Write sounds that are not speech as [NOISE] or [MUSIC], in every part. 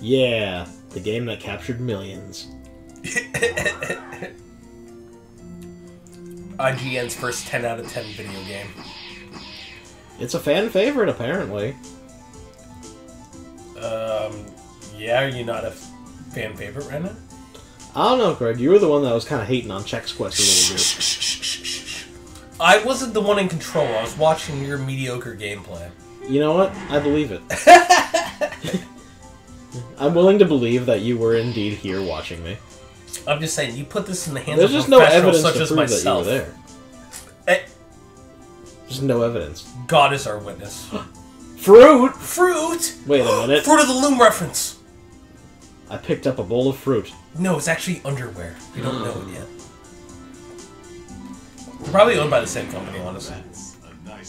Yeah, the game that captured millions. [LAUGHS] IGN's first 10 out of 10 video game. It's a fan favorite, apparently. Um, yeah, are you not a fan favorite right now? I don't know, Greg. You were the one that was kind of hating on Chex Quest a little bit. [LAUGHS] I wasn't the one in control. I was watching your mediocre gameplay. You know what? I believe it. [LAUGHS] I'm willing to believe that you were indeed here watching me. I'm just saying, you put this in the hands There's of just no evidence such as myself. that you were there. Eh, Just no evidence. God is our witness. [GASPS] Fruit! Fruit! Wait a minute. [GASPS] Fruit of the Loom reference! I picked up a bowl of fruit. No, it's actually underwear. You don't know it yet. They're probably owned by the same company, honestly. [GASPS]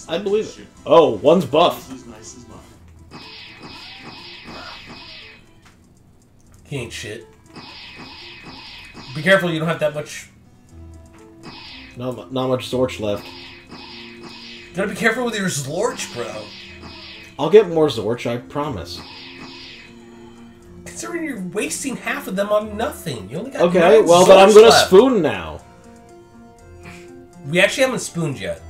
That's a nice I believe it. Oh, one's buff. Just as nice as mine. He ain't shit. Be careful, you don't have that much. Not, not much Zorch left. You gotta be careful with your Zorch, bro. I'll get more Zorch, I promise. Considering you're wasting half of them on nothing. You only got Okay, nine well then I'm gonna left. spoon now. We actually haven't spooned yet.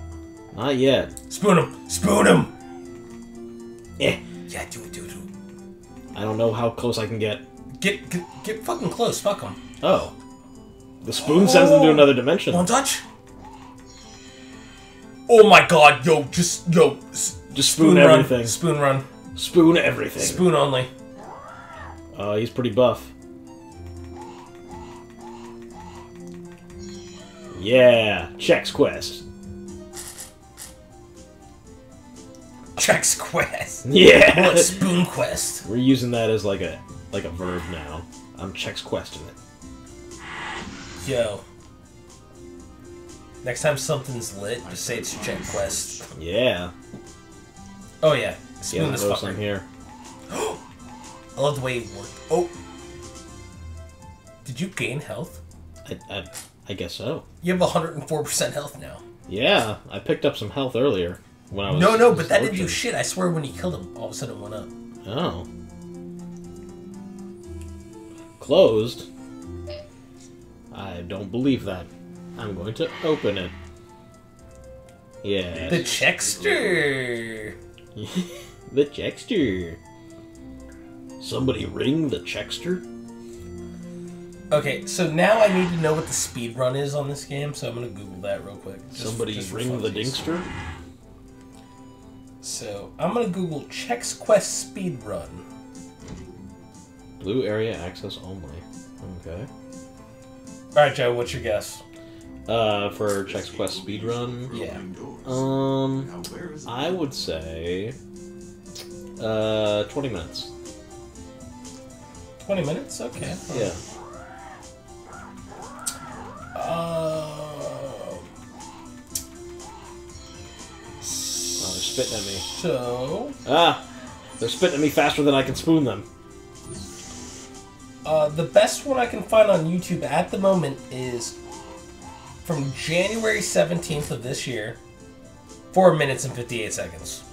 Not yet. Spoon him! Spoon him! Eh. Yeah, do it, do it, do I don't know how close I can get. Get, get, get fucking close. Fuck him. Oh. The spoon sends him to Oh. another dimension. One touch. Oh my god, yo, just yo, Just spoon, run, everything. spoon run, Spoon everything. spoon only. Uh, he's pretty buff. Yeah, Chex Quest. Chex quest. [LAUGHS] Yeah, spoon quest. we're using that as like a like a verb now. I'm Chex Questing it. Yo. Next time something's lit, just say it's Chex Quest. Yeah, Oh yeah, yeah. spoon noticed I'm here. [GASPS] I love the way it worked. Oh. Did you gain health? I, I, I guess so. You have 104% health now. Yeah, I picked up some health earlier when I was. No, no, but that didn't do shit. I swear when he killed him, all of a sudden it went up. Oh. Closed? I don't believe that. I'm going to open it. Yeah. The Checkster! [LAUGHS] the Checkster. Somebody ring the Checkster? Okay, so now I need to know what the speed run is on this game, so I'm gonna Google that real quick. just- Somebody just ring the. Dinkster? So I'm gonna Google Chex Quest speed run. Blue area access only. Okay. Alright, Joe, what's your guess? Uh, for Chex Quest speedrun? Yeah. Um, Now where is it? I would say. Uh, 20 minutes. 20 minutes? Okay. Yeah. So, Ah! They're spitting at me faster than I can spoon them. uh, the best one I can find on YouTube at the moment is from January 17th of this year, 4 minutes and 58 seconds.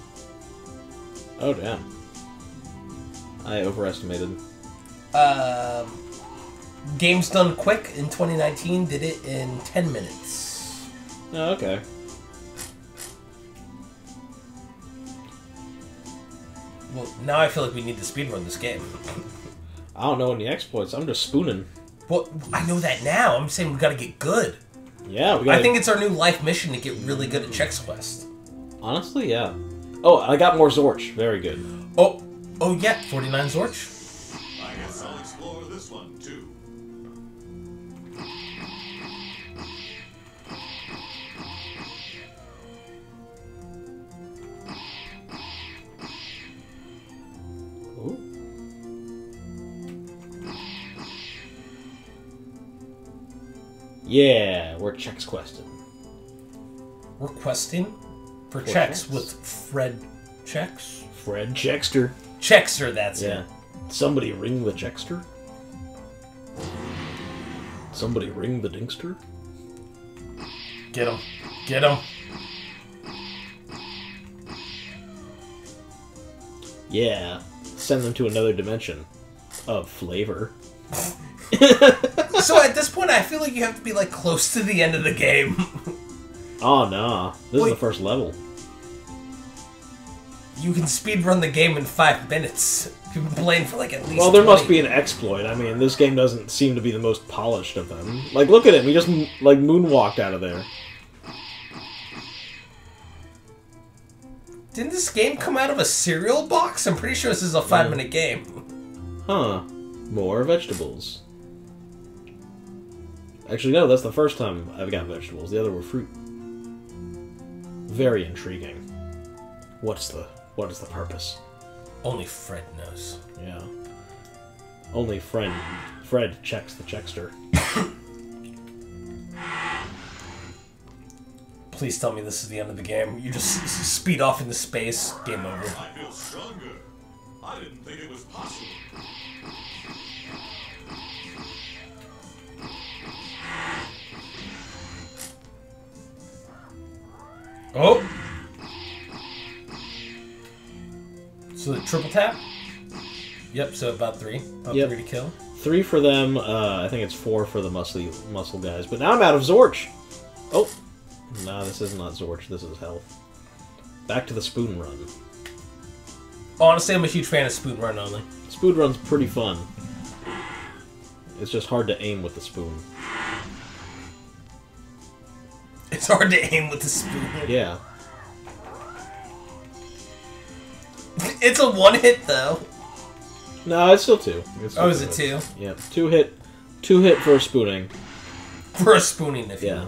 Oh, damn. I overestimated. Um, Games Done Quick in 2019 did it in 10 minutes. Oh, okay. Well, now I feel like we need to speedrun this game. I don't know any exploits. I'm just spooning. Well, I know that now. I'm saying we gotta get good. Yeah, we got. I think it's our new life mission to get really good at Chex Quest. honestly, yeah. Oh, I got more Zorch. Very good. Oh, oh yeah, 49 Zorch. Yeah, we're Chex questing. We're questing for For checks Chex. with Fred Chex. Fred Chexter. Chexter, that's Yeah. it. Somebody ring the Chexter. Somebody ring the Dinkster. Get him. Get him. Yeah. Send them to another dimension of flavor. [LAUGHS] so at this point, I feel like you have to be like close to the end of the game. [LAUGHS] Oh no. This is the first level. you can speedrun the game in five minutes. You've been playing for like at least. Well, there must be an exploit. I mean, this game doesn't seem to be the most polished of them. Like, look at him. He just, like, moonwalked out of there. Didn't this game come out of a cereal box? I'm pretty sure this is a five hmm. minute game. Huh. More vegetables. Actually, no, that's the first time I've got vegetables. The other were fruit. Very intriguing. What's the what is the purpose? Only Fred knows. Yeah. Only Fred Fred Chex the checkster. Please tell me this is the end of the game. You just s- s- speed off into space. Game over. I feel stronger. I didn't think it was possible. Oh. So the triple tap. Yep. So about three. About Yep. three to kill. Three for them. Uh, I think it's four for the muscly muscle guys. But now I'm out of Zorch. Oh, no, this is not Zorch. This is health. Back to the spoon run. Honestly, I'm a huge fan of spoon run only. Spoon run's pretty fun. It's just hard to aim with the spoon. It's hard to aim with the spoon. Yeah. [LAUGHS] It's a one hit though. No, it's still two. It's still Oh, is it two? Yeah, two hit, two hit for a spooning. For a spooning, if you Yeah.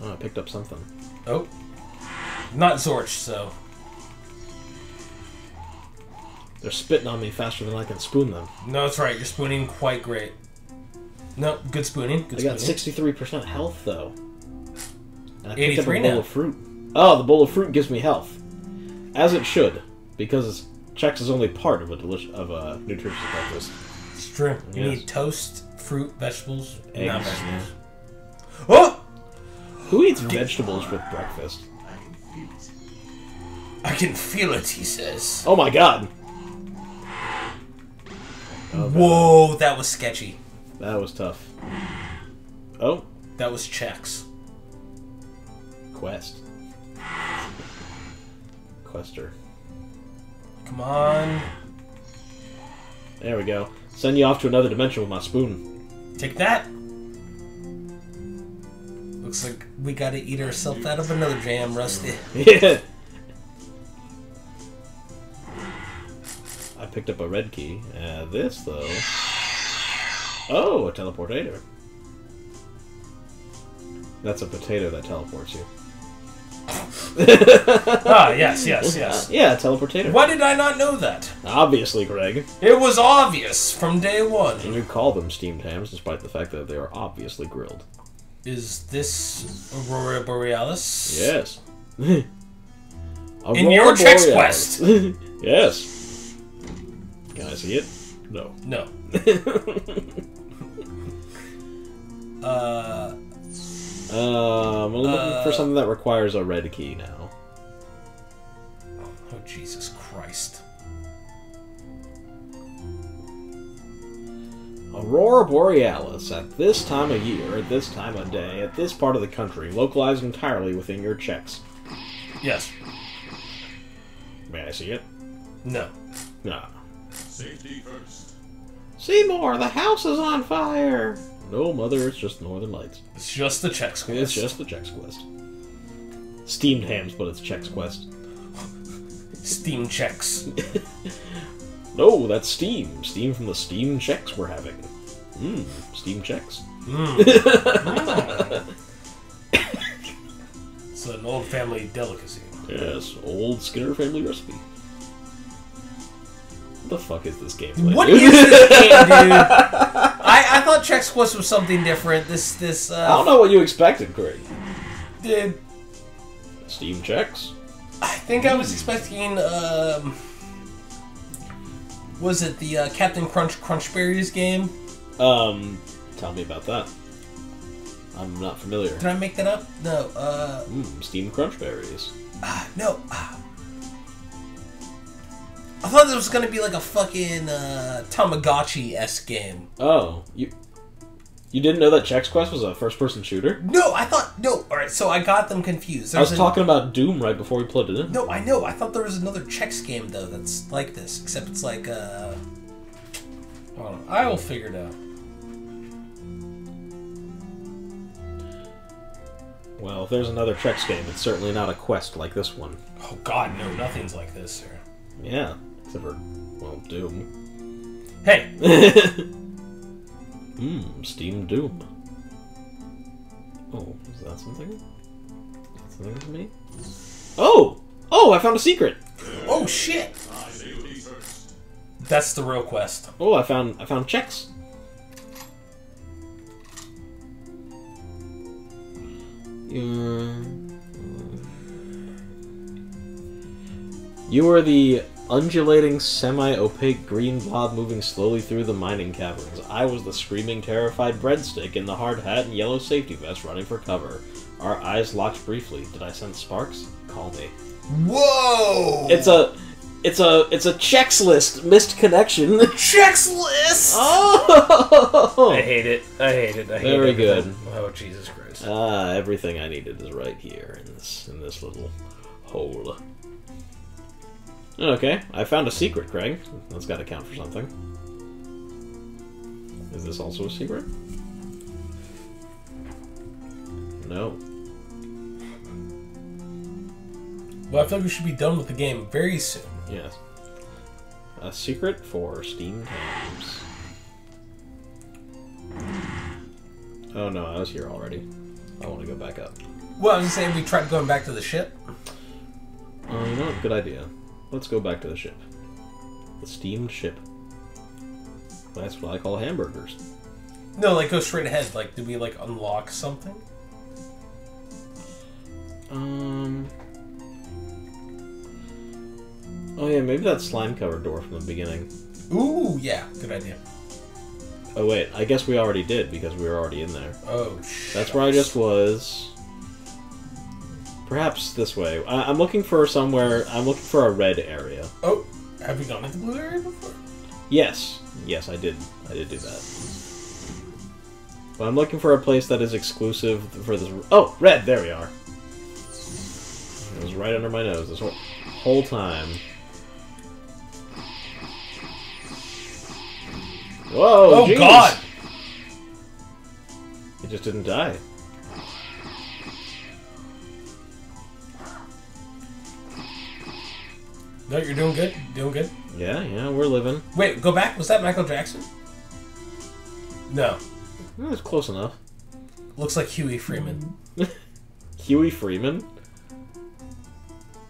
Oh, I picked up something. Oh. Not Zorch, so. They're spitting on me faster than I can spoon them. No, that's right. You're spooning quite great. No, good spooning. Good I got sixty-three percent health though. And I picked up a bowl now. of fruit. Oh, the bowl of fruit gives me health, as it should, because Chex is only part of a delicious of a nutritious breakfast. It's true. You Yes. need toast, fruit, vegetables. Eggs. Not vegetables. Oh! Who eats vegetables with breakfast? I can feel it. I can feel it, he says. Oh my god! Oh, Whoa, that was sketchy. That was tough. Oh, That was Chex. quest. Quester. Come on. There we go. Send you off to another dimension with my spoon. Take that. Looks like we gotta eat ourselves out of another jam, Rusty. Yeah. [LAUGHS] [LAUGHS] picked up a red key. Uh, this though. Oh, a teleportator. That's a potato that teleports you. [LAUGHS] ah, yes, yes, yes. Yeah, teleportator. Why did I not know that? Obviously, Greg. It was obvious from day one. And you call them steamed hams despite the fact that they are obviously grilled. Is this Aurora Borealis? Yes. [LAUGHS] In your Borealis. Quest. [LAUGHS] yes. I see it? No. No. [LAUGHS] Uh, Um, I'm looking Uh, for something that requires a red key now. oh Jesus Christ! Aurora Borealis, at this time of year, at this time of day, at this part of the country, localized entirely within your Chex. Yes. May I see it? No. Nah. Safety first. Seymour, the house is on fire! No, mother, it's just Northern Lights. It's just the Chex Quest. It's just the Chex Quest. Steamed hams, but it's Chex Quest. Steam Chex. [LAUGHS] No, that's Steam. Steam from the Steam Chex we're having. Mmm, Steam Chex. Mmm. [LAUGHS] It's an old family delicacy. Yes, old Skinner family recipe. What the fuck is this gameplay? What dude? [LAUGHS] is this game, dude? [LAUGHS] I, I thought Chex Quest was something different. This this I don't uh, know what you expected, Craig. dude. Steam Chex? I think I was expecting um. Was it the uh, Captain Crunch Crunchberries game? Um, tell me about that. I'm not familiar. Did I make that up? No. Uh, Mm, steamed crunch berries. ah, no. Ah. I thought this was gonna be like a fucking uh, Tamagotchi s game. Oh, you you didn't know that Chex Quest was a first-person shooter? No, I thought no. All right, so I got them confused. I was There's a- talking about Doom right before we plugged it in. No, I know. I thought there was another Chex game though that's like this, except it's like uh. Hold on, I will figure it out. Well, if there's another Chex game, it's certainly not a quest like this one. Oh God, no, nothing's like this, sir. Yeah, except for well, Doom. Hey, Mmm, [LAUGHS] Steam Doom. Oh, is that something? Something for me? Oh! Oh, I found a secret! oh shit, I say you eat first. that's the real quest. Oh, I found I found Chex. You are uh, the undulating, semi-opaque green blob moving slowly through the mining caverns. I was the screaming, terrified breadstick in the hard hat and yellow safety vest running for cover. Our eyes locked briefly. Did I sense sparks? Call me. Whoa! It's a, it's a, it's a Chex list missed connection. [LAUGHS] Chex list. oh! I hate it. I hate it. I hate it. Very everything. good. Oh Jesus Christ. Ah, everything I needed is right here in this in this little hole. Okay, I found a secret, Craig. That's got to count for something. Is this also a secret? No. Well, I feel like we should be done with the game very soon. Yes. A secret for Steam Times. Oh no, I was here already. I want to go back up. Well, I was just saying we tried going back to the ship. Oh, you know what? Good idea. Let's go back to the ship. The steamed ship. That's what I call hamburgers. No, like go straight ahead. Like, did we like unlock something? Um. Oh yeah, maybe that slime covered door from the beginning. Ooh, yeah, good idea. Oh wait, I guess we already did because we were already in there. Oh, shit. That's where I just was. Perhaps this way. I- I'm looking for somewhere. I'm looking for a red area. Oh, have we gone into the blue area before? Yes, yes, I did. I did do that. But I'm looking for a place that is exclusive for this. Oh, red. There we are. It was right under my nose this whole, whole time. Whoa! Oh jeez. God! It just didn't die. No, you're doing good. Doing good. Yeah, yeah, we're living. Wait, go back. Was that Michael Jackson? No. Eh, It's close enough. Looks like Huey Freeman. [LAUGHS] Huey Freeman.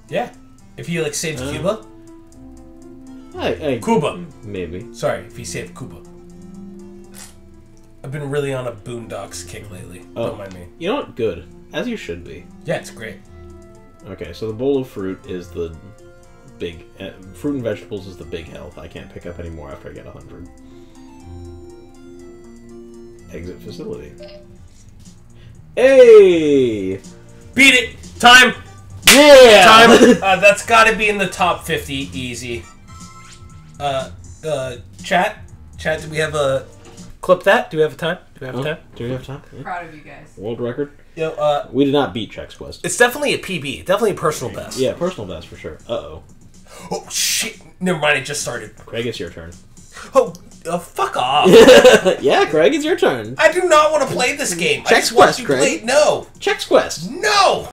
Yeah. If he like saved Uh. Cuba. I, I, Cuba. maybe. Sorry, if he saved Cuba. I've been really on a Boondocks kick lately. Oh. Don't mind me. You know what? Good. As you should be. Yeah, it's great. Okay, so the bowl of fruit is the big uh, fruit and vegetables is the big health. I can't pick up any more after I get hundred. Exit facility. Hey! Beat it! Time! Yeah! Time! [LAUGHS] uh, that's gotta be in the top 50, easy. Uh, uh, chat? Chat, do we have a. Clip that? Do we have a time? Do we have Oh, a time? do we have time? Yeah. Proud of you guys. World record? Yo, uh, We did not beat Chex Quest. it's definitely a PB. Definitely a personal best. Yeah, personal best for sure. Uh oh. Oh, shit. Never mind, it just started. Craig, it's your turn. Oh, uh, fuck off. [LAUGHS] yeah, Craig, it's your turn. I do not want to play this game. I Chex just want Quest, you Craig. play. No. Chex Quest. No!